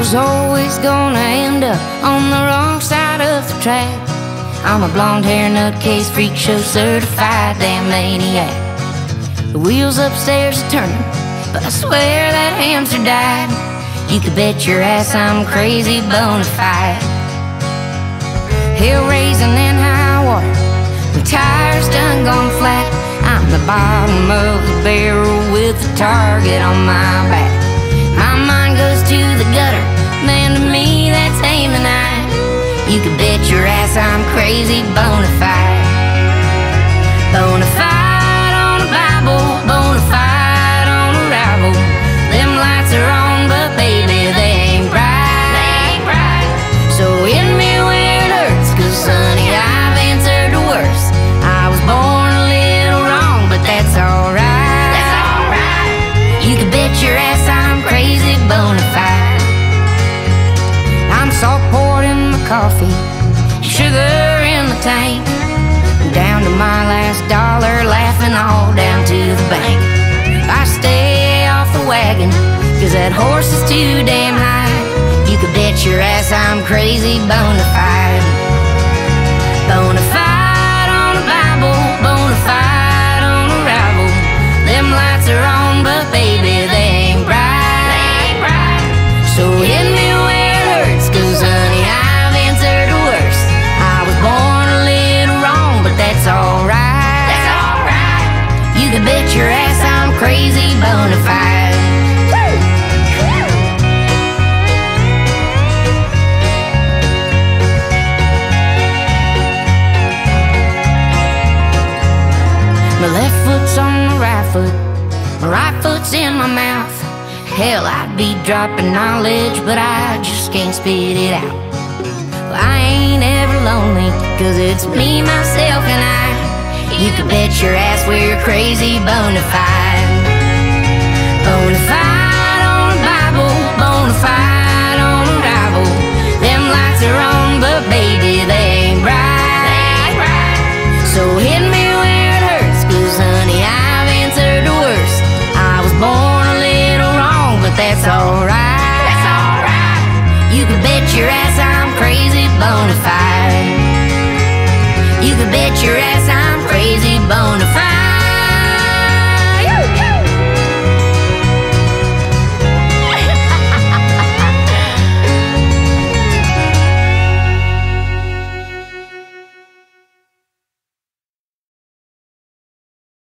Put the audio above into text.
was always gonna end up on the wrong side of the track. I'm a blonde hair nutcase freak show certified damn maniac. The wheels upstairs are turning, but I swear that hamster died. You could bet your ass I'm crazy bona fide. Hell raising in high water, my tires done gone flat. I'm the bottom of the barrel with a target on my back. My mind goes to the gutter, You could bet your ass I'm crazy bona fide. Coffee, sugar in the tank. Down to my last dollar, laughing all down to the bank. I stay off the wagon, cause that horse is too damn high. You could bet your ass I'm crazy bona fide. Bet your ass I'm crazy bona fide. My left foot's on the right foot, my right foot's in my mouth. Hell, I'd be dropping knowledge, but I just can't spit it out. Well, I ain't ever lonely, cause it's me, myself, and I. You can bet your ass crazy bona fide. Bona fide on a Bible, bona fide on a rival. Them lights are on, but baby, they ain't bright. So hit me where it hurts, cause honey, I've answered the worst. I was born a little wrong, but that's alright. That's alright. You can bet your ass I'm crazy bona fide. You can bet your ass I'm crazy bona fide.